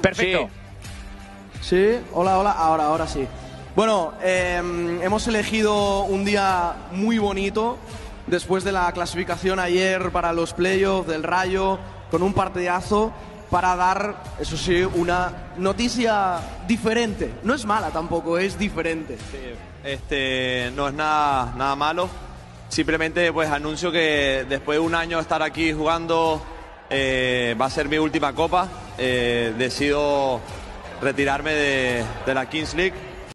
Perfecto. Sí, hola, hola, ahora, ahora sí. Bueno, eh, hemos elegido un día muy bonito después de la clasificación ayer para los playoffs del Rayo, con un partidazo, para dar, eso sí, una noticia diferente. No es mala tampoco, es diferente. Este, no es nada, nada malo. Simplemente pues anuncio que después de un año de estar aquí jugando eh, va a ser mi última copa. Eh, decido retirarme de, de la Kings League